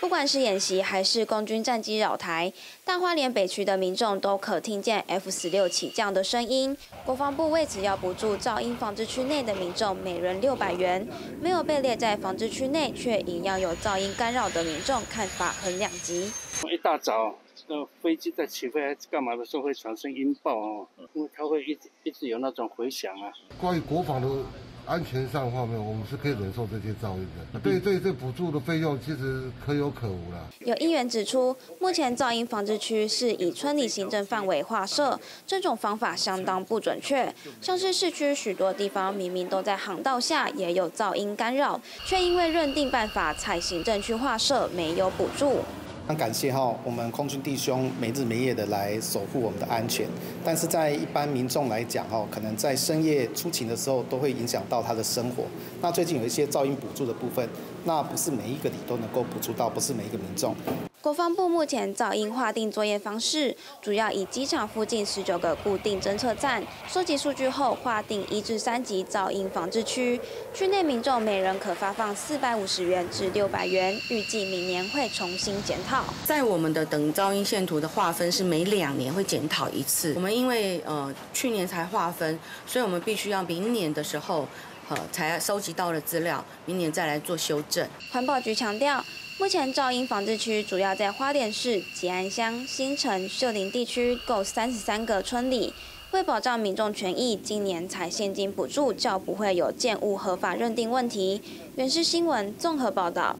不管是演习还是共军战机扰台，大花莲北区的民众都可听见 F 十六起降的声音。国防部为此要补助噪音防治区内的民众每人六百元，没有被列在防治区内却一样有噪音干扰的民众看法很两极。一大早，那飞机在起飞还是干嘛的时候会产生音爆哦，因为它会一直一直有那种回响啊。关于国防的。安全上方面，我们是可以忍受这些噪音的。对对，这补助的费用其实可有可无了。有议员指出，目前噪音防治区是以村里行政范围划设，这种方法相当不准确。像是市区许多地方明明都在航道下，也有噪音干扰，却因为认定办法采行政区划设，没有补助。很感谢哈，我们空军弟兄没日没夜的来守护我们的安全，但是在一般民众来讲哈，可能在深夜出勤的时候都会影响到他的生活。那最近有一些噪音补助的部分，那不是每一个里都能够补助到，不是每一个民众。国防部目前噪音划定作业方式，主要以机场附近十九个固定侦测站收集数据后，划定一至三级噪音防治区，区内民众每人可发放四百五十元至六百元，预计明年会重新检讨。在我们的等噪音线图的划分是每两年会检讨一次，我们因为呃去年才划分，所以我们必须要明年的时候。呃，才收集到了资料，明年再来做修正。环保局强调，目前噪音防治区主要在花莲市吉安乡、新城、秀林地区，共三十三个村里。为保障民众权益，今年才现金补助，较不会有建物合法认定问题。原视新闻综合报道。